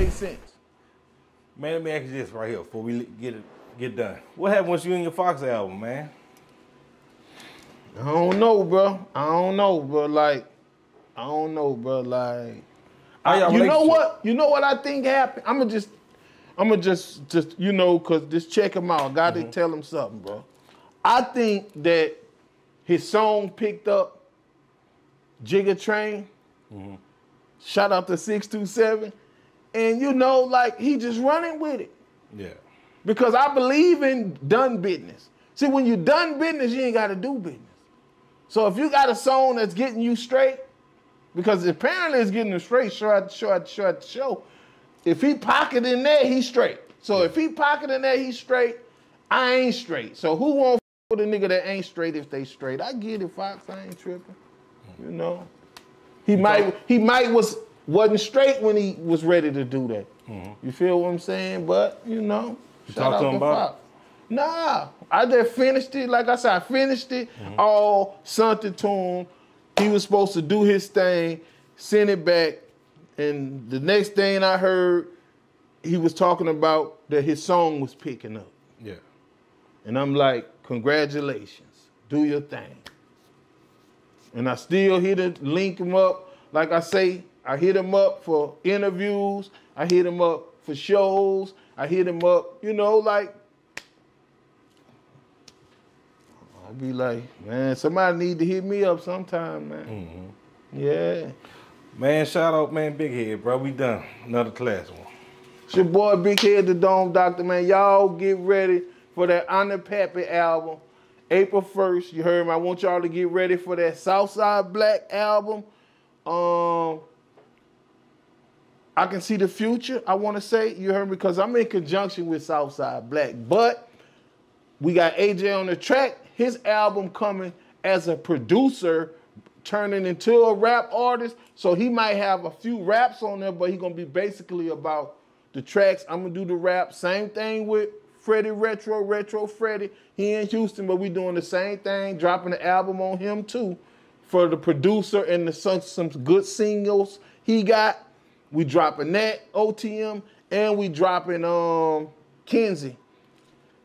make sense. Man, let me ask you this right here before we get it get done. What happened with you and your Fox album, man? I don't know, bro. I don't know, bro. Like, I don't know, bro. Like, How y'all know what? You know what I think happened? I'm gonna just, I'm gonna just, just you know, cause just check him out. Got Mm-hmm. to tell him something, bro. I think that his song picked up Jigga Train. Mm-hmm. Shout out to six two seven, and you know, like he just running with it Yeah. because I believe in done business. See, when you done business, you ain't got to do business. So if you got a song that's getting you straight, because apparently it's getting him straight, show at show at show. If he pocket in there, he's straight. So if he pocket in there, he's straight. I ain't straight. So who won't f- with a nigga that ain't straight if they straight? I get it, Fox. I ain't tripping. You know, he might he might was wasn't straight when he was ready to do that. Mm-hmm. You feel what I'm saying? But you know, You talk to him about it? Nah, I just finished it. Like I said, I finished it mm-hmm. all something to him. He was supposed to do his thing, send it back, and the next thing I heard, he was talking about that his song was picking up. Yeah. And I'm like, congratulations, do your thing. And I still hit it, link him up. Like I say, I hit him up for interviews. I hit him up for shows. I hit him up, you know, like. I'll be like, man, somebody need to hit me up sometime, man. Yeah. Man, shout out, man, Big Head, bro. We done. Another class one. It's your boy Big Head the Dome Doctor, man. Y'all get ready for that Honor Pappy album. April 1st, you heard me. I want y'all to get ready for that Southside Black album. Um, I can see the future, I want to say. You heard me? Because I'm in conjunction with Southside Black. But we got AJ on the track. His album coming as a producer, turning into a rap artist. So he might have a few raps on there, but he gonna be basically about the tracks. I'm gonna do the rap. Same thing with Freddie Retro, Retro Freddie. He in Houston, but we doing the same thing, dropping the album on him too. For the producer and the some, some good singles he got. We dropping that OTM and we dropping um Kenzie.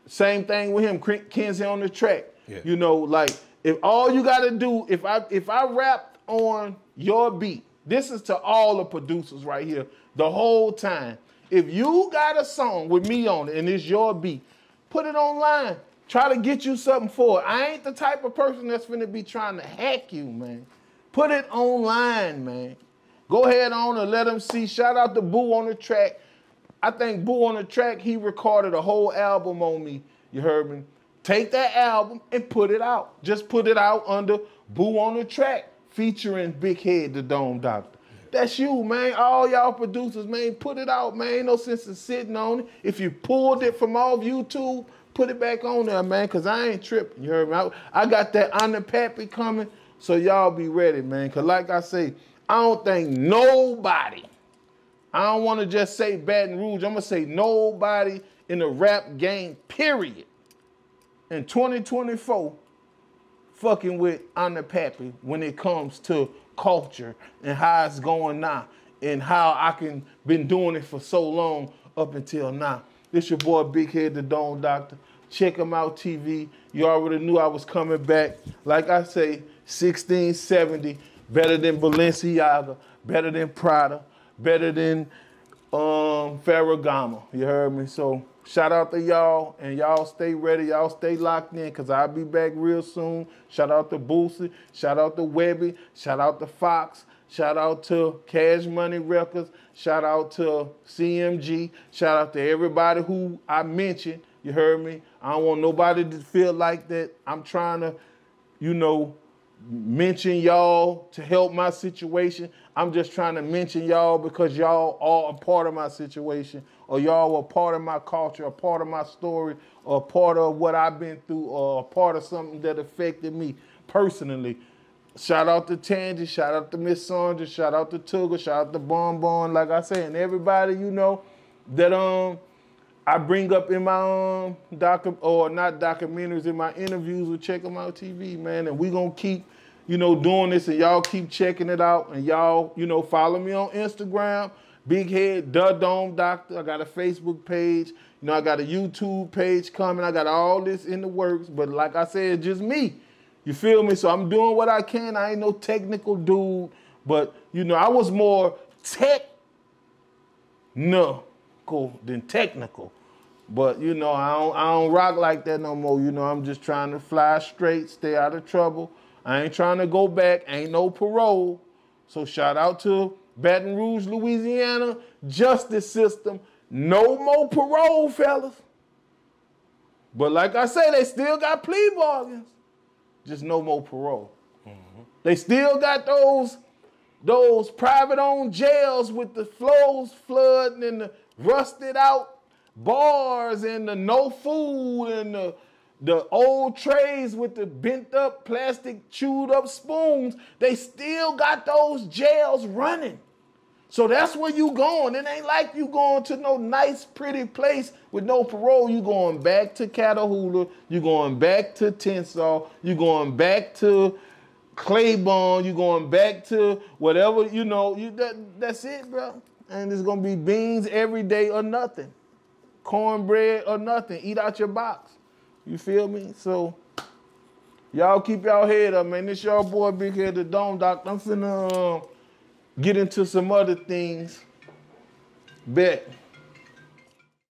Same thing with him, Ken- Kenzie on the track. Yeah. You know, like if all you gotta do, if I if I rap on your beat, this is to all the producers right here, the whole time. If you got a song with me on it and it's your beat, put it online. Try to get you something for it. I ain't the type of person that's gonna be trying to hack you, man. Put it online, man. Go ahead on and let them see. Shout out to Boo on the track. I think Boo on the track, he recorded a whole album on me. You heard me? Take that album and put it out. Just put it out under Boo on the track, featuring Big Head, the Dome Doctor. That's you, man. All y'all producers, man, put it out, man. Ain't no sense in sitting on it. If you pulled it from off YouTube, put it back on there, man, because I ain't tripping. You heard me? I, I got that Honor Pappy coming, so y'all be ready, man. Because like I say, I don't think nobody I don't want to just say Baton Rouge. I'm gonna say nobody in the rap game, period, in 2024, fucking with Honor Pappy when it comes to culture and how it's going now and how I can been doing it for so long up until now. This your boy Big Head the Dome Doctor. Check 'em Out TV. You already knew I was coming back. Like I say, 1670, better than Balenciaga, better than Prada, better than um, Ferragamo. You heard me? So shout out to y'all, and y'all stay ready. Y'all stay locked in, because I'll be back real soon. Shout out to Boosie. Shout out to Webbie. Shout out to Fox. Shout out to Cash Money Records. Shout out to CMG. Shout out to everybody who I mentioned. You heard me? I don't want nobody to feel like that I'm trying to, you know, mention y'all to help my situation. I'm just trying to mention y'all because y'all are a part of my situation, or y'all are part of my culture, a part of my story, or part of what I've been through, or a part of something that affected me personally. Shout out to Tangy, shout out to Miss Sandra, shout out to Tugger, shout out to Bon Bon, like I said, and everybody you know that um I bring up in my um docu or not documentaries in my interviews with Check 'em Out TV, man. And we gonna keep, you know, doing this and y'all keep checking it out. And y'all, you know, follow me on Instagram. Big Head, the Dome Doctor. I got a Facebook page. You know, I got a YouTube page coming. I got all this in the works. But like I said, just me. You feel me? So I'm doing what I can. I ain't no technical dude. But, you know, I was more technical than technical. But, you know, I don't, I don't rock like that no more. You know, I'm just trying to fly straight, stay out of trouble. I ain't trying to go back. Ain't no parole. So shout out to Baton Rouge, Louisiana justice system. No more parole, fellas. But like I say, they still got plea bargains. Just no more parole. Mm-hmm. They still got those those private owned jails with the floors flooding and the rusted out bars and the no food and the the old trays with the bent up plastic chewed up spoons, they still got those jails running. So that's where you going. It ain't like you going to no nice, pretty place with no parole. You going back to Catahoula. You going back to Tensas. You going back to Claiborne. You going back to whatever you know. You that, that's it, bro. And it's gonna be beans every day or nothing, cornbread or nothing. Eat out your box. You feel me? So y'all keep y'all head up, man. This y'all boy Big Head the Dome Doctor. I'm finna uh, get into some other things. Bet.